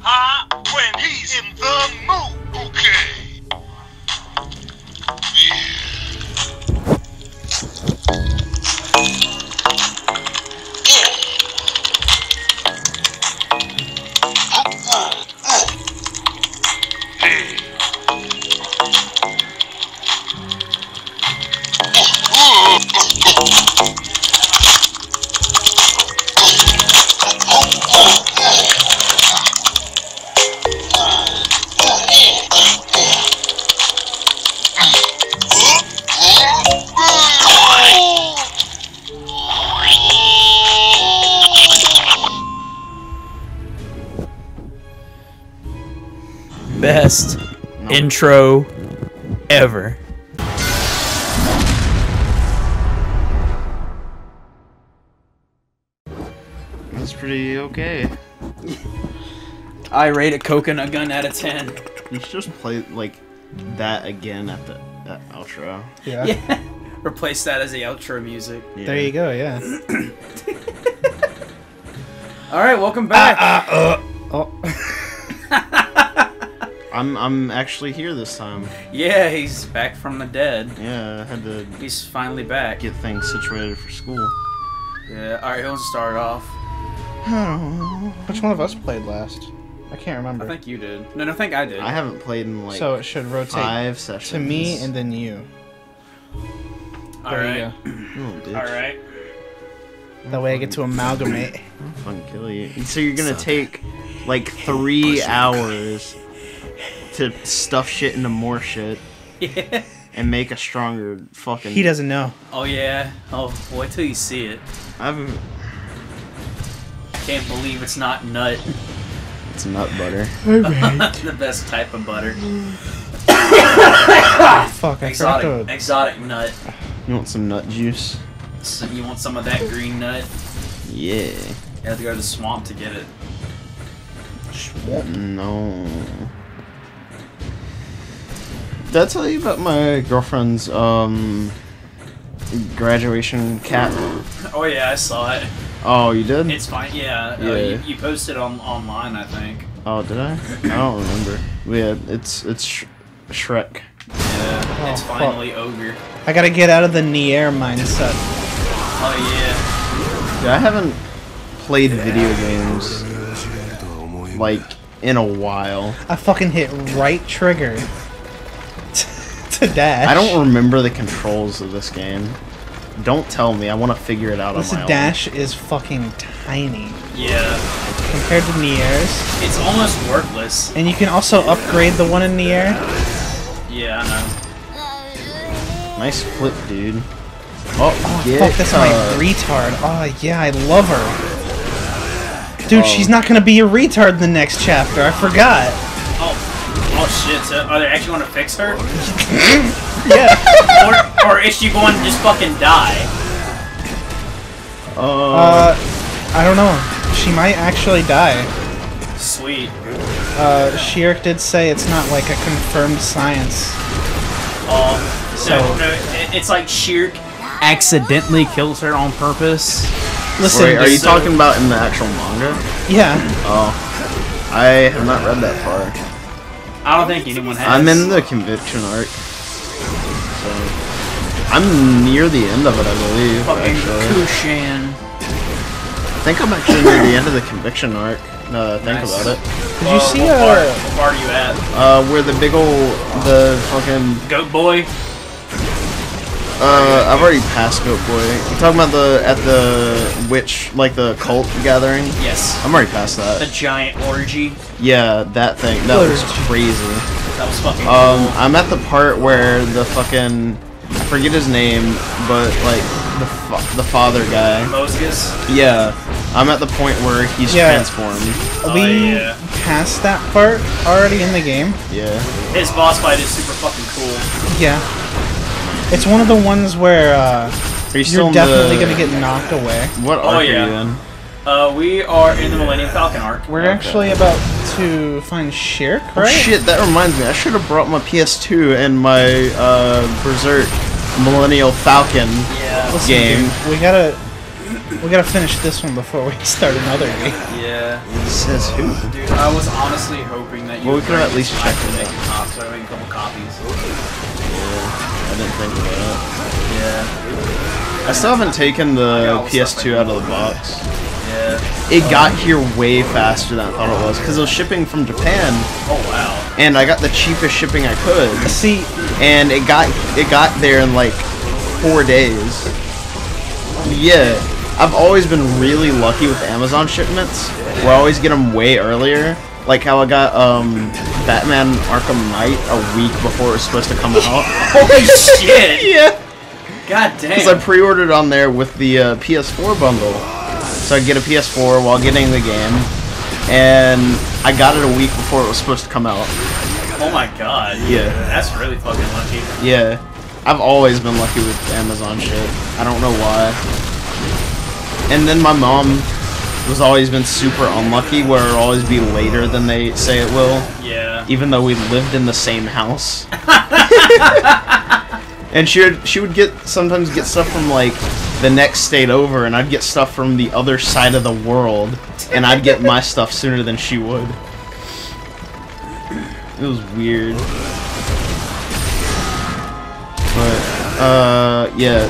huh? When he's in the mood. Okay. Intro ever. That's pretty okay. I rate a coconut gun out of 10. You should just play like that again at the that outro. Yeah. Yeah. Replace that as the outro music. Yeah. There you go. Yeah. All right, welcome back. Uh, uh, uh, oh. I'm I'm actually here this time. yeah, he's back from the dead. Yeah, I had to He's finally back. get things situated for school. Yeah. All right, who wants to start off? Which one of us played last? I can't remember. I think you did. No, no, I think I did. I haven't played in like so it should rotate five sessions. to me and then you. All There right. you bitch. All right. That way I get to amalgamate. I'll fucking kill you. So you're gonna take like three hours to stuff shit into more shit Yeah. and make a stronger fucking. He doesn't know. Oh yeah. Oh, wait till you see it. I've Can't believe it's not nut. it's nut butter. the best type of butter. Fuck, I Exotic, to. exotic nut. You want some nut juice? So you want some of that green nut? Yeah. You have to go to the swamp to get it. Swamp? No. Did I tell you about my girlfriend's um graduation cap? Oh yeah, I saw it. Oh, you did? It's fine. Yeah. Uh, you, you posted on online, I think. oh, did I? I don't remember. Yeah, it's it's Sh- Shrek. Yeah. it's Oh, fuck. finally ogre. I gotta get out of the Nier mindset. Oh Yeah, I haven't played video games like in a while. I fucking hit right trigger to dash. I don't remember the controls of this game. Don't tell me. I want to figure it out This on my dash is fucking tiny yeah. Yeah. compared to Nier's. It's almost worthless. And you can also upgrade the one in Nier. Yeah, I know. Nice flip, dude. Oh, Oh, get fuck, that's my uh, retard. Oh, yeah, I love her. Dude, Oh. she's not gonna be a retard in the next chapter. I forgot. Oh. Shit. So are they actually going to fix her? Yeah. or, or is she going to just fucking die? Uh, uh, I don't know. She might actually die. Sweet. Uh, Schierke did say it's not like a confirmed science. Oh. So, So- no, it, it's like Schierke accidentally kills her on purpose. Listen, wait, are you so- talking about in the actual manga? yeah. Oh, I have not read that far. I don't think anyone has. I'm in the conviction arc, so I'm near the end of it, I believe. fucking Actually, Kushan. I think I'm actually near the end of the conviction arc. Now that I think Nice. about it, Did you see what part, uh, what part are you at? uh, where the big old the fucking Goat boy? Uh, I've already passed Goat Boy. You talking about the at the witch like the cult gathering? Yes. I'm already past that. The giant orgy. Yeah, that thing. That was crazy. That was fucking Um, cool. I'm at the part where the fucking I forget his name, but like the fa- the father guy. Mozgus. Yeah, I'm at the point where he's Yeah. transformed. Oh, we yeah. passed that part already in the game? Yeah. His boss fight is super fucking cool. Yeah. It's one of the ones where uh, Are you you're definitely the, gonna get knocked away. What Oh, yeah. are you in? Uh, we are in the Millennium Falcon arc. We're Okay. actually about to find Schierke, Oh shit, that reminds me. I should have brought my PS2 and my uh, Berserk Millennial Falcon Yeah. Listen, game. dude, we gotta We gotta finish this one before we start another game. Yeah. Says who? Dude, I was honestly hoping that you Well, we would could at least this check it make out. a cop, so I make a couple copies. I didn't think of that. Yeah. I still haven't taken the got all the stuff PS2 out of the box. Yeah. It got here way faster than I thought it was because it was shipping from Japan, Oh wow. and I got the cheapest shipping I could, See, and it got it got there in like four days. Yeah, I've always been really lucky with Amazon shipments, where I always get them way earlier. Like how I got um, Batman Arkham Knight a week before it was supposed to come out. Holy shit! yeah. God damn. Because I pre-ordered on there with the uh, PS4 bundle, so I get a PS4 while getting the game, and I got it a week before it was supposed to come out. oh my god. Yeah. That's really fucking lucky. Yeah, I've always been lucky with Amazon shit. I don't know why. And then my mom was always been super unlucky, where it'll always be later than they say it will, Yeah. even though we lived in the same house. and she would she would get sometimes get stuff from like the next state over, and I'd get stuff from the other side of the world, and I'd get my stuff sooner than she would. It was weird. But uh, yeah,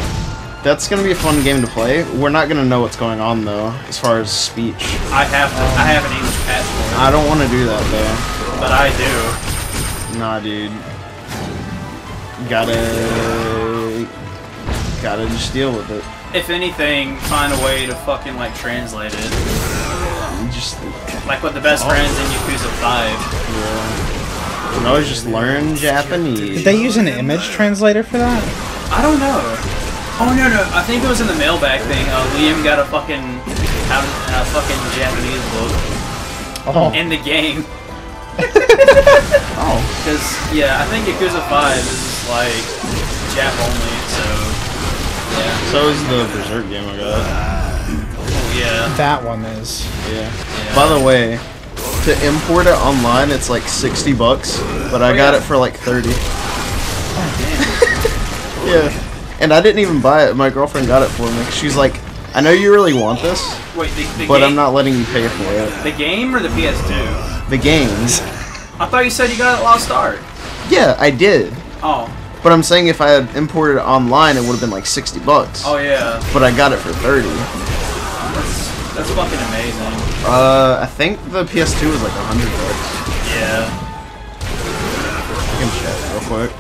that's gonna be a fun game to play. We're not gonna know what's going on though, as far as speech. I have to, I have an English passport. I don't want to do that though. but I do. Nah, dude. Gotta. Gotta just deal with it. If anything, find a way to fucking like translate it. Just. Like with the best oh. friends in Yakuza 5. Yeah. You can always just learn Japanese. did they use an image translator for that? I don't know. Oh no no, I think it was in the mailbag thing. Uh, Liam got a fucking out a fucking Japanese book Oh, in the game. Oh. Cause yeah, I think Yakuza 5 is like Jap only. So yeah, So is the Berserk game I got. oh, yeah. that one is. Yeah. Yeah. By the way, to import it online, it's like 60 bucks, but I Oh, got yeah. it for like 30. Oh, Yeah. And I didn't even buy it. My girlfriend got it for me. She's like, I know you really want this. Wait, the, the but game, I'm not letting you pay for it. the game or the PS2? The games. I thought you said you got it Lost Ark. Yeah, I did. Oh, But I'm saying if I had imported it online, it would have been like 60 bucks. oh yeah. But I got it for 30. That's that's fucking amazing. Uh, I think the PS2 was like 100 bucks. Yeah. I can check real quick.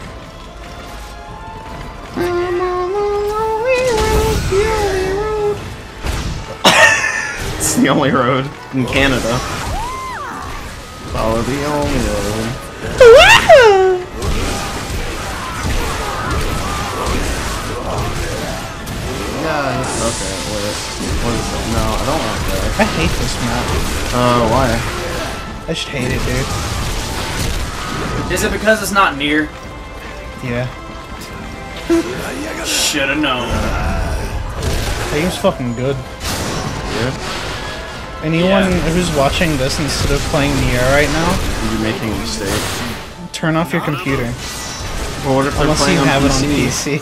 The only road in Canada. Follow the only road. Yeah. Okay. Wait. What is it? No, I don't want that. I hate this map. Uh, why? I just hate it, dude. Is it because it's not near? Yeah. Shoulda known. That game's fucking good. Yeah. Anyone Yeah. who's watching this instead of playing Nier right now, You're making a mistake. turn off your computer. But what if they're Unless you playing on have it on PC.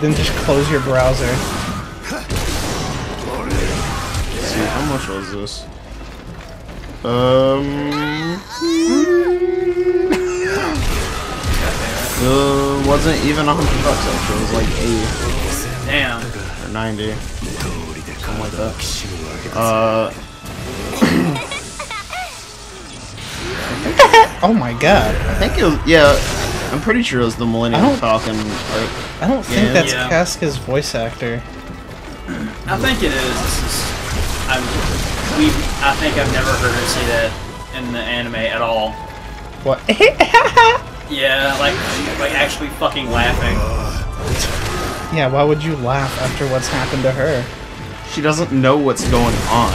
Then just close your browser. see, how much was this? Um. uh, wasn't even a hundred bucks actually. It was like eighty Damn. or ninety, something like that. Uh, Oh my god. I think it was. Yeah, I'm pretty sure it was the I Millennium don't- Falcon. Art. I don't think Yeah. that's Yeah. Casca's voice actor. I think it is. This is I'm, we, I think I've never heard her say that in the anime at all. What? Yeah, like like actually fucking laughing. yeah, why would you laugh after what's happened to her? She doesn't know what's going on.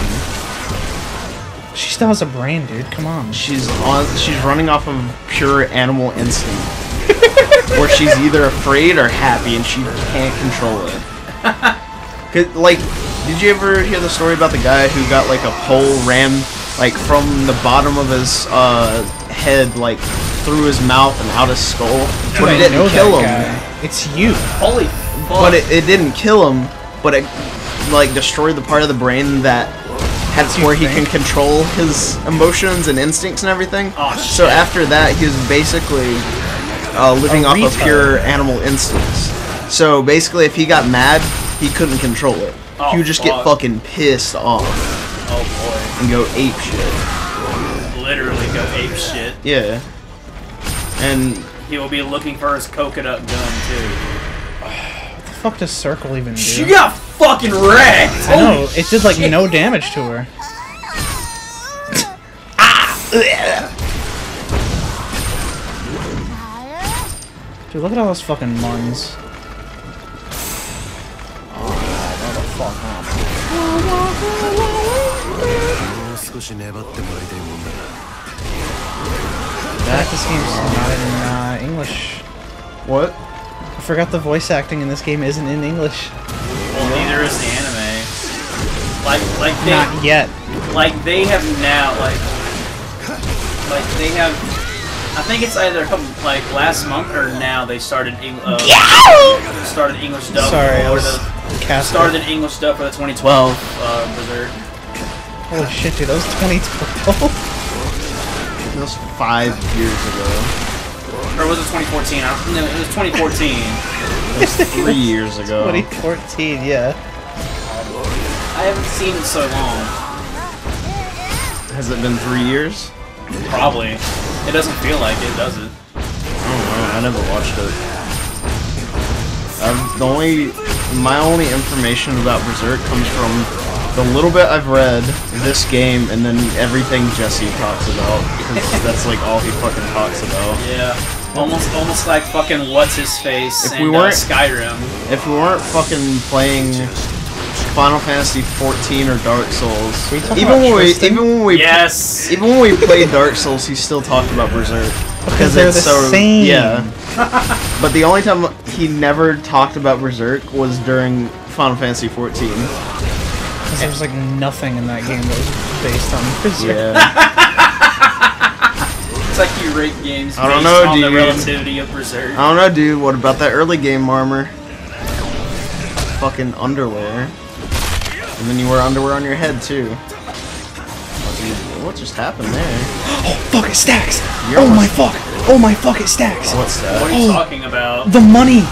She still has a brain, dude. Come on. She's on. She's running off of pure animal instinct, where she's either afraid or happy, and she can't control it. 'Cause, like, did you ever hear the story about the guy who got like a pole rammed like from the bottom of his uh, head, like through his mouth and out his skull, but it didn't kill him. guy. It's you. Holy fuck. But it, it didn't kill him. But it like destroy the part of the brain that had You where he can control his emotions and instincts and everything. Oh, so after that, he was basically uh, living A off of pure animal instincts. So basically, if he got mad, he couldn't control it. Oh, he would just fuck. get fucking pissed off Oh and go ape shit. Literally go ape shit. Yeah. And He will be looking for his coconut gun too. What the fuck does Circle even do? She got fucking wrecked! I know, it did like no damage to her. Dude, look at all those fucking muns. That this game's not in uh, English. what? I forgot the voice acting in this game isn't in English. Well, neither is the anime. Like, like they, Not yet. like they have now, like, like they have. I think it's either like last month or now they started Eng- uh, started English dub Sorry, I for was the cast. started English dub for the 2012 uh, Berserk. Holy shit, dude, that was 2012. That was five years ago. Or was it 2014? I don't, no, it was 2014. It was three years ago. 2014, yeah. I haven't seen it so long. Has it been three years? Probably. It doesn't feel like it, does it? I don't know. I never watched it. I've, the only, my only information about Berserk comes from the little bit I've read this game and then everything Jesse talks about because that's like all he fucking talks about. Yeah. Almost, almost like fucking what's his face If in we uh, weren't- Skyrim. If we weren't fucking playing Final Fantasy 14 or Dark Souls, Were you talking even when we, even when we, Yes. even when we played Dark Souls, he still talked about Berserk Because they're the same. Yeah. but the only time he never talked about Berserk was during Final Fantasy 14. Because there was like nothing in that game that was based on physics. Yeah. It's like you rate games I don't based know, on the dude. relativity of Berserk. I don't know, dude. What about that early game armor? Fucking underwear. And then you wear underwear on your head too. What just happened there? Oh, fuck, it stacks! You're oh my fuck! Oh my fuck, it stacks! What's that? What are you Oh. talking about? The money!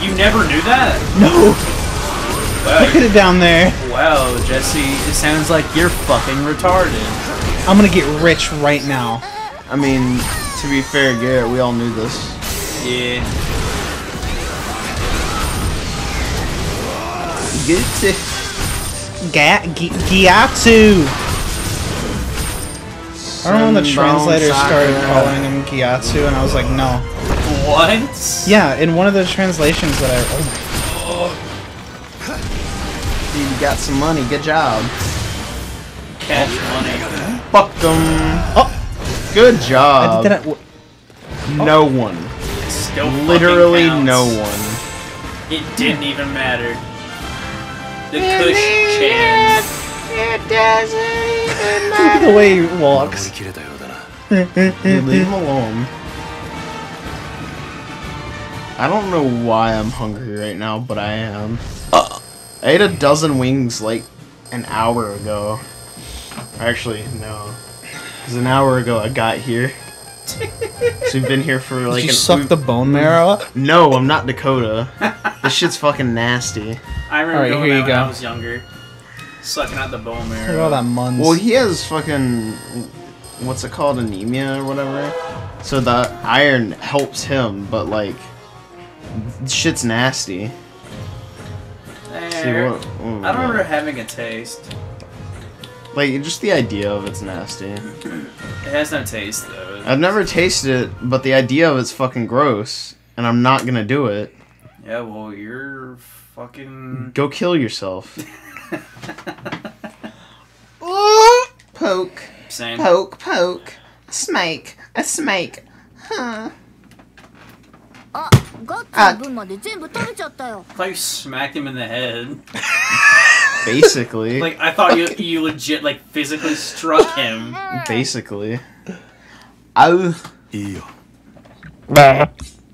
You never knew that? No! Wow, Look at it down there! wow, Jesse, it sounds like you're fucking retarded. I'm gonna get rich right now. I mean, to be fair, Garrett, we all knew this. Yeah. Get Ga- Gi- Gyatsu! I remember when the translators started calling him Gyatsu, and I was like, no. What? Yeah, in one of the translations that I. Oh You got some money. Good job. Cash money. Fuck them. Oh. Good my. I job. did that. w- oh. No one. Still Literally no one. It didn't even matter. The Kush Chan. Look at the way he walks. You leave him alone. I don't know why I'm hungry right now, but I am. I ate a dozen wings like an hour ago. Actually, no. Because an hour ago I got here. so we've been here for like Did you an suck the bone marrow up? No, I'm not Dakota. this shit's fucking nasty. I remember Alright, doing here you when I go. was younger. Sucking out the bone Look marrow. at all that muns. Well, he has fucking what's it called, anemia or whatever. So the iron helps him, but like shit's nasty. See what? oh, I mm. don't yeah. remember having a taste. Like just the idea of it's nasty. It has no taste though. I've never tasted it, but the idea of it's fucking gross, and I'm not gonna do it. Yeah, well, you're fucking. Go kill yourself. poke, Same. poke, poke. A smake, a smake. Huh. あガッツの分まで全部食べちゃったよ I thought you smacked him in the head. Basically. Like I thought you you legit like physically struck him. Basically. Ow.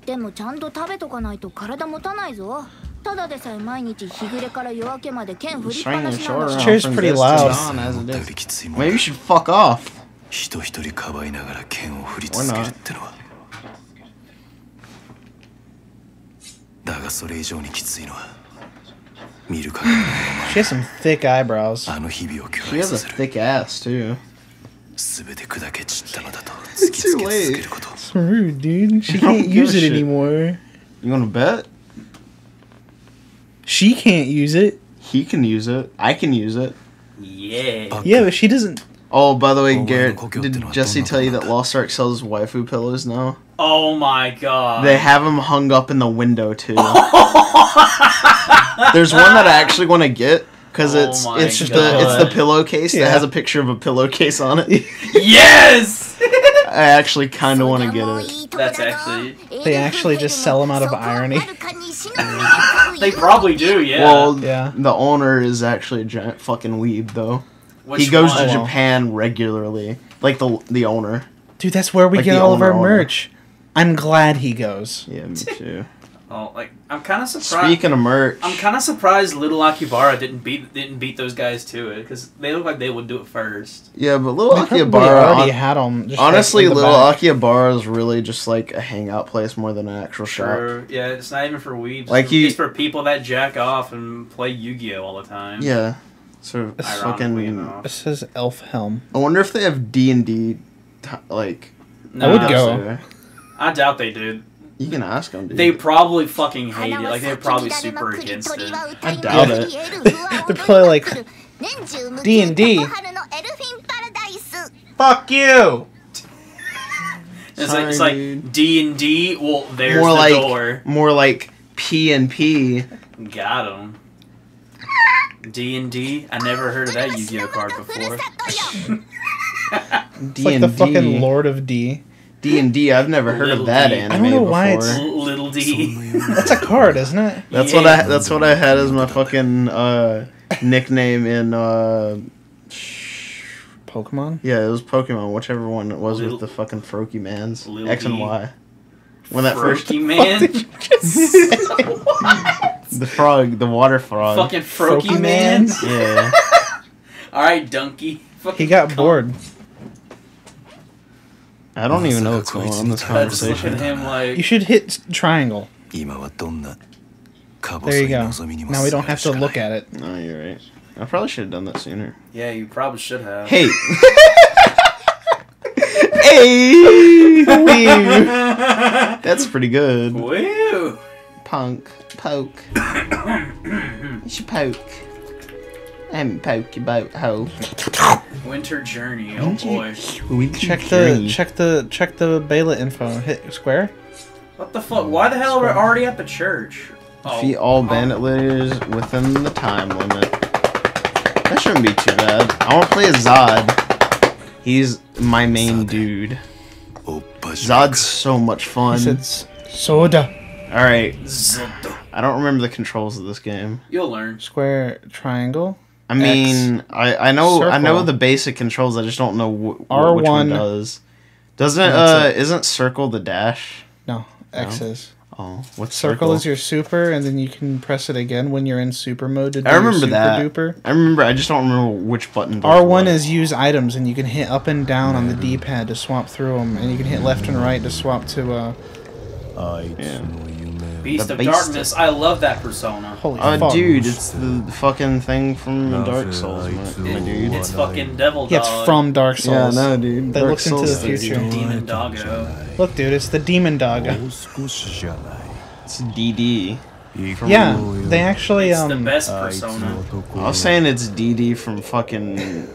でもちゃんと食べとかないと体持たないぞ ただでさえ毎日日暮れから夜明けまで剣振りっぱ Swinging なし short なんだ around Chair's from pretty dusk to loud. dawn as it 思ったよ is. りきついもん Maybe you should fuck off. 人一人かばいながら剣を振り続けるってのは がそれ以上にきついのは見る限りの She has some thick eyebrows. あの日々を巨 She 大 has さ a せる thick ass too. 全て砕け散ったのだと突きつけ続けること It's rude, dude. She don't can't give use a it shit. anymore. You wanna bet? She can't use it. He can use it. I can use it. Yeah. Fuck. Yeah, but she doesn't. Oh, by the way, Oh, Garrett, did Jesse tell you that Lost Ark sells waifu pillows now? Oh my god. They have them hung up in the window too. There's one that I actually want to get because Oh it's it's just the it's the pillowcase Yeah. that has a picture of a pillowcase on it. yes. I actually kind of want to get it. That's actually- They actually just sell them out of irony. They probably do. Yeah. Well, Yeah. the owner is actually a giant fucking weeb though. Which he goes one? to. Japan regularly, like the the owner. Dude, that's where we Like get all of our owner owner. merch. I'm glad he goes. Yeah, me too. Oh, like I'm kind of surprised. Speaking of merch, I'm kind of surprised Little Akihabara didn't beat didn't beat those guys to it because they look like they would do it first. yeah, but little They probably Akihabara. already hon- had them. honestly, little Akihabara is really just like a hangout place more than an actual shop. Sure. Yeah, it's not even for weebs. Like it's, you- it's for people that jack off and play Yu-Gi-Oh all the time. Yeah. So Ironically fucking. enough. This says Elf Helm. I wonder if they have D and D, like. No, would go. I doubt they do. You can ask them, dude. They probably fucking hate it. Like they're probably super against it. I doubt it. They're probably like, D&D. Fuck you! It's like it's like. D and D. Well, there's more the like door. more like P and P. Got him. D and D. I never heard of that Yu-Gi-Oh card before. It's D like and the fucking Lord of D. D and D. I've never heard Little of that D. anime I don't know why before. it's- Little D. That's a card, isn't it? That's Yeah. what I. That's what I had as my fucking uh, nickname in. Uh, Pokemon? yeah, it was Pokemon, whichever one it was Little- with the fucking Froakie mans, Little X and D. Y. When that first, Froakie man. The frog, the water frog. Fucking Froakie, man. man. Yeah. All right, donkey. Fucking he got bored. I don't even know what's going on in this conversation. Him, like... You should hit triangle. There you go. Now we don't have to look at it. No, you're right. I probably should have done that sooner. Yeah, you probably should have. Hey. hey. That's pretty good. Woo. Punk poke. you should poke. And poke your boat hole. Winter journey, oh boy. Winter check journey. the check the check the Bela info. Hit square. What the fuck? Why the hell square. are we already at the church? Oh. All bandit leaders within the time limit. That shouldn't be too bad. I want to play as Zodd. He's my main Zodd. dude. Oh, Zodd's so much fun. It's Soda. All right. I don't remember the controls of this game. You'll learn. Square, triangle. I mean, X, I, I know circle. I know the basic controls. I just don't know wh- R1. which one does. Doesn't uh it. isn't circle the dash? No, X no? is. Oh, what circle? circle? is your super, and then you can press it again when you're in super mode to do I remember super that. duper. I remember. I just don't remember which button. R one is use items, and you can hit up and down on the D mm. pad to swap through them, and you can hit left and right to swap to uh, yeah. Beast the of Beast Darkness. Of... I love that persona. Holy uh, fuck. dude, it's the fucking thing from no, Dark Souls, my, dude. It's fucking Devil Dog. Yeah, it's from Dark Souls. Yeah, no, dude. That Dark looks Souls into the future. Demon Doggo. Look, dude, it's the Demon Doggo. It's DD. Yeah, they actually. It's um, the best persona. I was saying it's DD from fucking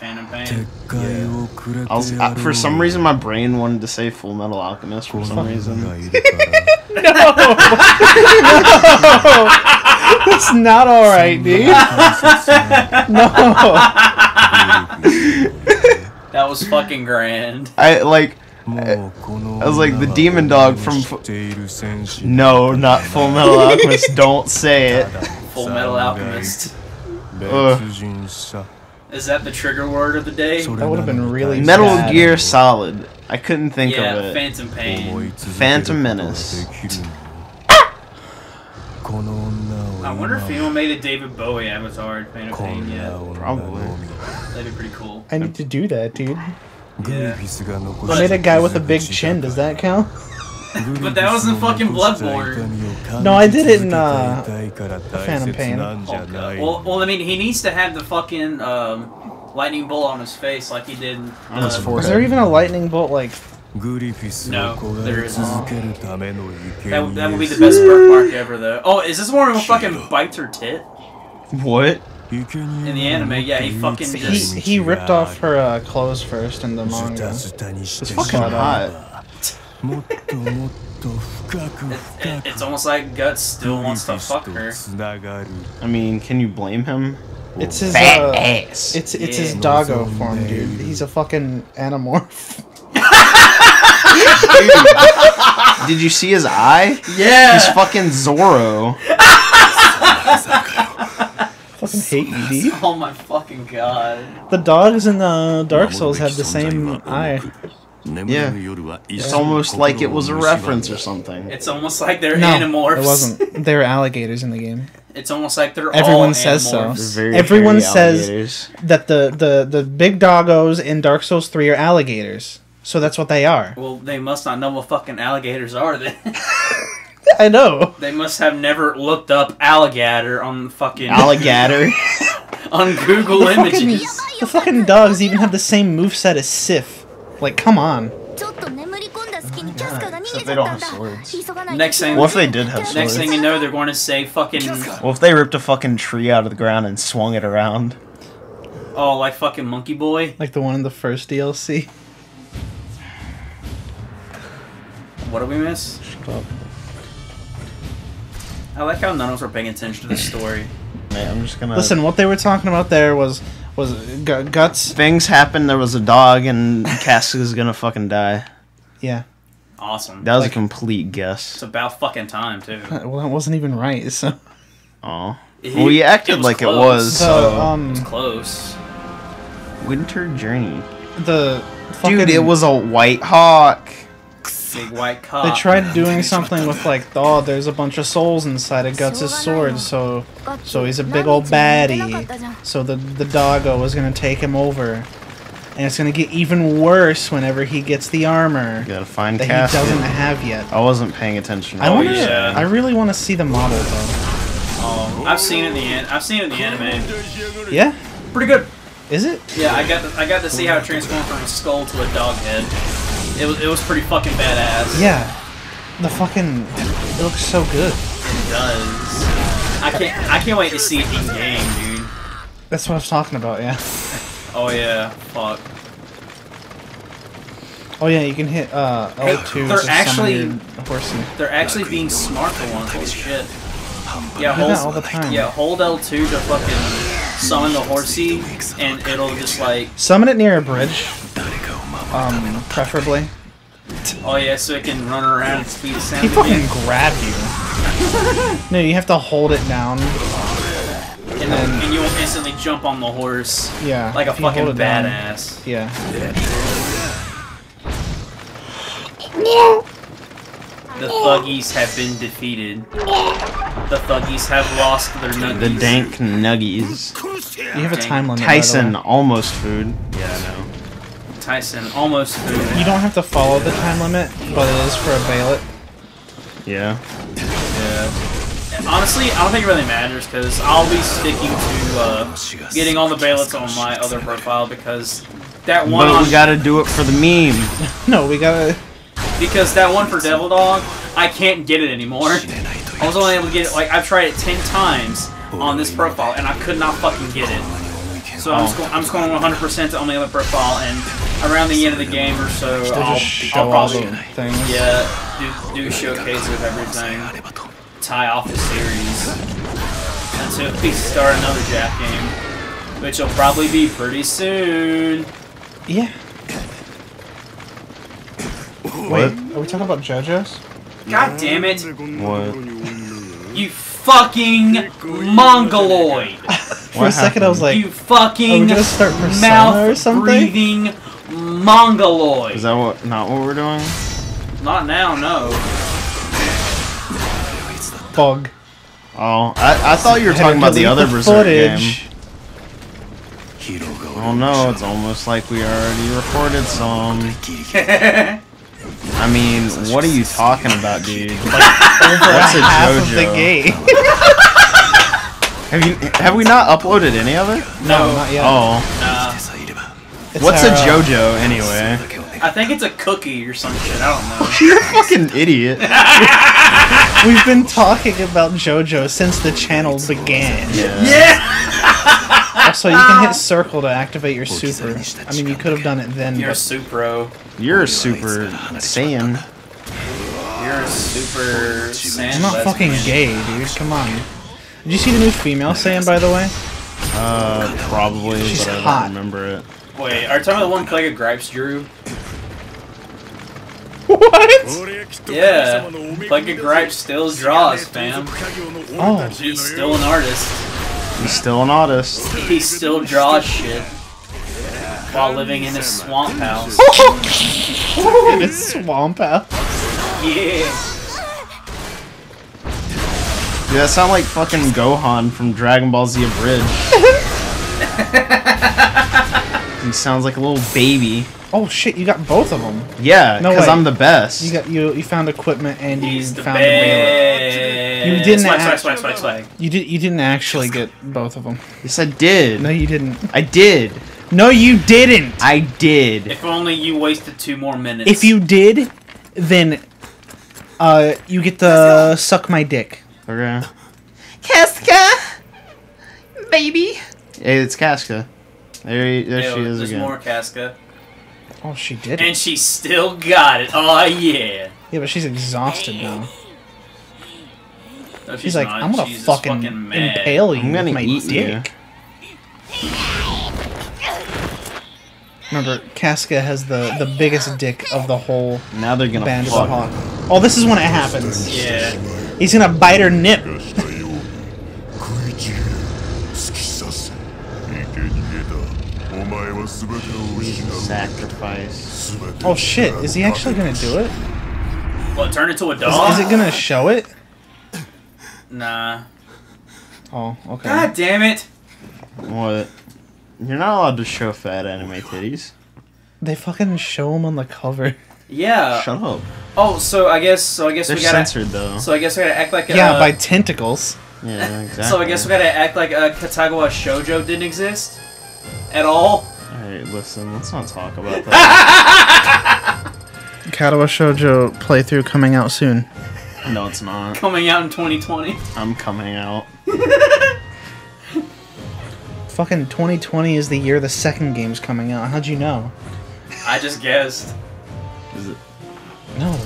Phantom Pain. Yeah. I was, I, for some reason, my brain wanted to say Full Metal Alchemist for some reason. no! no! That's not alright, dude. no! That was fucking grand. I, like... I, was like the demon dog from. no, not Full Metal Alchemist. Don't say it. Full Metal Alchemist. Is that the trigger word of the day? That would have been really Metal sad. Gear Solid. I couldn't think yeah, of it. Phantom oh, Pain. Phantom Menace. I wonder if anyone made a David Bowie avatar in Phantom Pain yet. Probably. That'd be pretty cool. I need to do that, dude. Yeah. I made a guy with a big chin. Does that count? but that was in fucking Bloodborne. No, I did it in uh, Phantom Pain. Oh, well, well, I mean, he needs to have the fucking um, lightning bolt on his face like he did. On uh, his forehead. Is there even a lightning bolt like? No, there isn't. Oh. That, that would be the best birthmark ever, though. Oh, is this one who fucking bites her tit? What? In the anime, yeah, he fucking he, he ripped off her uh, clothes first in the manga. It's fucking hot it's almost like Guts still wants to fuck her. I mean, can you blame him? It's his fat uh, ass. It's it's yeah. his doggo form, dude. He's a fucking anamorph. dude, did you see his eye? Yeah. He's fucking Zorro. fucking hate you, dude. Oh my fucking god. The dogs in the Dark Souls have the same eye. Yeah. It's almost like it was a reference or something. It's almost like they're No, animorphs. it wasn't. They're alligators in the game. It's almost like they're Everyone all says so. animorphs. They're very Everyone hairy says- That the the the big doggos in Dark Souls three are alligators. So that's what they are. Well, they must not know what fucking alligators are then. I know. they must have never looked up alligator on fucking alligator. on Google The fucking, Images. the fucking dogs even have the same moveset as Sif. Like, come on. So they don't have swords. Next thing, what if they did have swords? Next thing you know, they're going to say fucking. What if they ripped a fucking tree out of the ground and swung it around? Oh, like fucking Monkey Boy? Like the one in the first DLC. What did we miss? I like how none of us are paying attention to the story. Man, I'm just gonna. Listen, what they were talking about there was was gu- guts. Things happened. There was a dog, and Casca's gonna fucking die. Yeah. Awesome. That was Like- a complete guess. It's about fucking time too. Well, that wasn't even right. So, Oh. It- Well, you acted it was like close. it was. so So, um, Close. Winter Journey. the fucking, Dude, it was a white hawk. Big white cock. They tried doing something with like, oh, there's a bunch of souls inside of Guts' sword, so so he's a big old baddie. So the the doggo was gonna take him over, and it's gonna get even worse whenever he gets the armor You gotta find that he doesn't have yet. I wasn't paying attention. I Oh, want yeah. I really want to see the model though. Oh, I've seen it in the an- I've seen it in the anime. Yeah, Pretty good. is it? Yeah, I got to, I got to see how it transformed from a skull to a dog head. It was it was pretty fucking badass. Yeah. The fucking it looks so good. It does. I can't I can't wait to see it in game, dude. That's what I was talking about. Yeah. Oh yeah, fuck. Oh yeah, you can hit uh L2 they're to summon actually- horsey. They're actually being smart for once. Holy shit. Yeah, hold all the time. yeah hold L2 to fucking summon the horsey, and it'll just like Summon it near a bridge. Um, preferably. oh yeah, so it can run around and speed the sound. He fucking grab you. no, you have to hold it down. and, then, and you'll instantly jump on the horse Yeah. like a if you hold fucking it down. badass. Yeah. The thuggies have been defeated. The thuggies have lost their nuggies. The dank nuggies. You have a Dang. time limit. by the Tyson, way. almost food. Yeah, I know. Tyson almost food. You don't have to follow the time limit, but it is for a behelit. Yeah. Yeah. Honestly, I don't think it really matters because I'll be sticking to uh, getting all the behelits on my other profile because that one But on, we gotta do it for the meme. No, we gotta. because that one for Devil Dog, I can't get it anymore. I was only able to get it like I've tried it ten times on this profile and I could not fucking get it. So I'm just going, I'm just going 100% on the other profile and around the end of the game or so, I'll, just I'll probably things. yeah do do showcase of everything. tie off the series until we start another Jap game, which will probably be pretty soon. Yeah. Wait, are we talking about JoJo's? God damn it, What? you fucking mongoloid! For a second, I was like, you fucking are we gonna start Persona or mouth something? breathing mongoloid. Is that what? Not what we're doing? Not now, no. Bug. Oh, I, I thought you were talking about the other the Berserk game. Oh no, it's almost like we already recorded some. I mean, what are you talking about, dude? Like, What's a JoJo? Of the game. have you have we not uploaded any of it? No, no not yet. Oh. No. It's What's a JoJo anyway? I think it's a cookie or some shit. I don't know. You're a fucking idiot. We've been talking about JoJo since the channel began. Yeah. yeah. also, you can hit circle to activate your super. I mean, you could have done it then. You're a Super. You're a super Saiyan. You're a super Saiyan. I'm not fucking gay, dude. Come on. Did you see the new female Saiyan, by the way? Uh, probably, She's but I don't hot. remember it. Wait, are you talking about the one Clegga Gripes drew? What? Yeah. Clegga Gripes still draws, fam. Oh, He's still an artist. He's still an artist. He still draws shit. While living in a swamp house. in a swamp house. Yeah. Dude, that sound like fucking Gohan from Dragon Ball Z Abridged. he sounds like a little baby. Oh shit, you got both of them. Yeah, because way. I'm the best. You got you you found equipment and you He's the found a mailer. You didn't Swag, swag, act- swag, swag, swag. You did you didn't actually get both of them. yes, I did. No, you didn't. I did. No, you didn't. I did. If only you wasted two more minutes. If you did, then uh you get to suck my dick. Okay. Casca, baby. Hey, it's Casca. There, he- there Ew, she is there's again. more Casca. Oh, she did. It. And she still got it. Oh, yeah. Yeah, but she's exhausted now. No, She's, she's like, not. I'm gonna She's just fucking, impale you I'm gonna with my eat you. dick. Remember, Casca has the the biggest dick of the whole Now they're gonna band of the hawk. Oh, this is when it happens. Yeah. He's gonna bite her nip. Sacrifice. Oh shit, is he actually gonna do it? Well, turn it to a dog? Is, is it gonna show it? Nah. Oh, okay. God damn it! What? You're not allowed to show fat anime titties. They fucking show them on the cover. Yeah. Shut up. Oh, so I guess so. I guess They're we gotta censored though. So I guess we gotta act like. Yeah, uh, by tentacles. Yeah, exactly. So I guess we gotta act like a Katagawa shojo didn't exist at all. Alright, listen, let's not talk about that. Katawa Shoujo playthrough coming out soon. no, it's not. Coming out in 2020. I'm coming out. Fucking 2020 is the year the second game's coming out. How'd you know? I just guessed. Is it? No.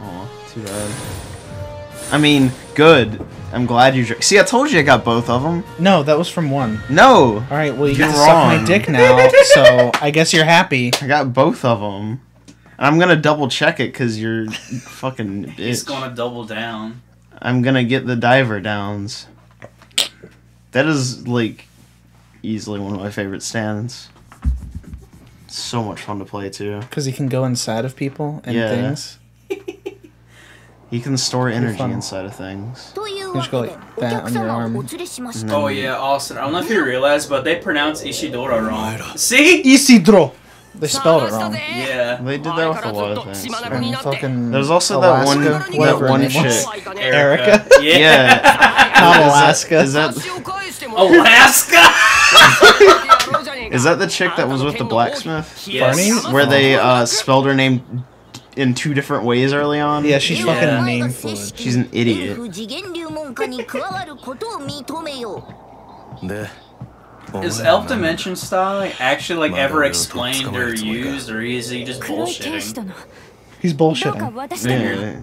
Aw, too bad. I mean, good. I'm glad you. Dr- See, I told you I got both of them. No, that was from one. No, All right, well you You're get to suck my dick now, so I guess you're happy. I got both of them. I'm gonna double check it because you're fucking He's gonna double down. I'm gonna get the diver downs. That is like easily one of my favorite stands. So much fun to play too. Because he can go inside of people and Yeah. things. You can store energy inside of things. Just go like that on your arm. Oh yeah, Austin. I don't know if you realize, but they pronounce Ishidora wrong. See? Isidro. They spelled it wrong. Yeah. They did that with a lot of things. And fucking There's also Alaska, that one, that one chick. Erica. Yeah. yeah. Alaska. Is that... Alaska? Is that the chick that was with the blacksmith? Yes. Where they uh, spelled her name in two different ways early on. Yeah, she's yeah. fucking name fluid. She's an idiot. is elf dimension style actually like ever explained or used or is he just bullshitting? He's bullshitting. Yeah.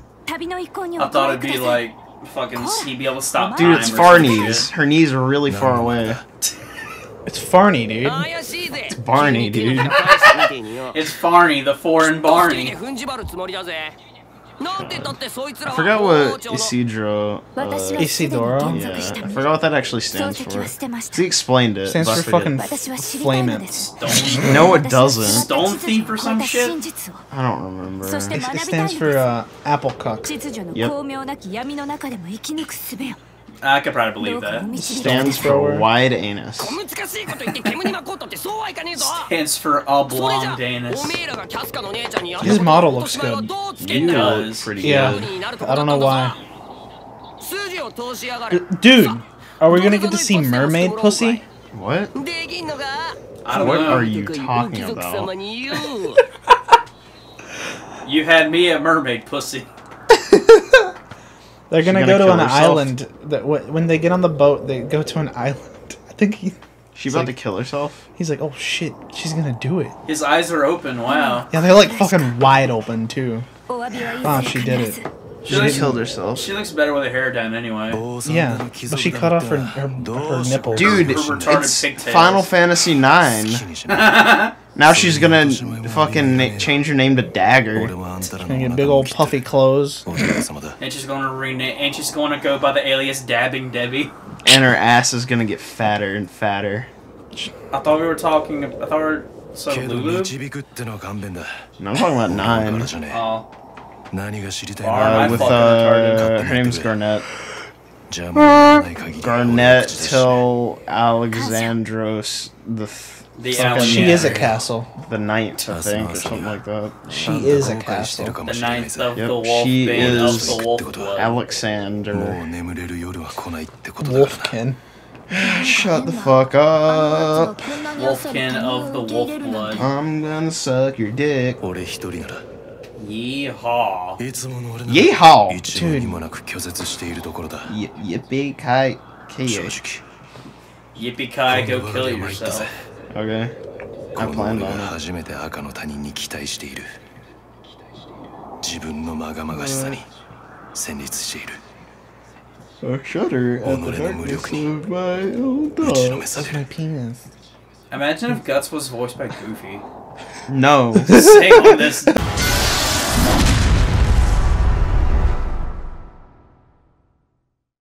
I thought it'd be like fucking he'd be able to stop. Dude, it's far knees. Her knees are really no. far away. It's Farney, dude. It's Barney, dude. it's Farney, the foreign Barney. I forgot what Isidro, uh, Isidora. Yeah, I forgot what that actually stands for. He explained it. Stands for fucking Flame it. no, it doesn't. Stone thief or some shit. I don't remember. It, it stands for uh, apple cuck. Yep. I could probably believe that. Stands for wide anus. Stands for oblong anus. His model looks good. You look pretty yeah. good. I don't know why. D dude, are we gonna get to see mermaid pussy? What? what know. are you talking about? you had me at mermaid pussy. They're gonna, gonna, go to an herself. island. That when they get on the boat, they go to an island. I think he. She's about like, to kill herself. He's like, oh shit, she's gonna do it. His eyes are open. Wow. Yeah, they're like fucking wide open too. Oh, ah, she did it. She, she looks, killed herself. She looks better with her hair down anyway. Yeah, but she cut off her her, her nipple. Dude, her it's pigtails. Final Fantasy Nine. now she's gonna fucking change her name to Dagger. She's gonna get big old puffy clothes. and she's gonna rename. And she's gonna go by the alias Dabbing Debbie. And her ass is gonna get fatter and fatter. I thought we were talking. I thought we were. So Lulu. No, I'm talking about nine. Oh. Uh, with uh, her name's Garnet. Garnet Til Alexandros the. the fucking, she is a castle. The ninth, I think, or something like that. She is a castle. The ninth of yep. the wolf. She is of the wolf Alexander. Wolfkin. Shut the fuck up. Wolfkin of the wolf blood. I'm gonna suck your dick. イーハーいつもの俺のイーハー一応にもなく拒絶しているところだ。イエピカイケイ正直。イエピカイケイキルユーセルフ。OK。この俺が初めて赤の他人に期待している。自分のまがまがしさに戦慄している。Shudder at the darkness of my old dog. That's my penis. Imagine if Guts was voiced by Goofy. No. Sing on this.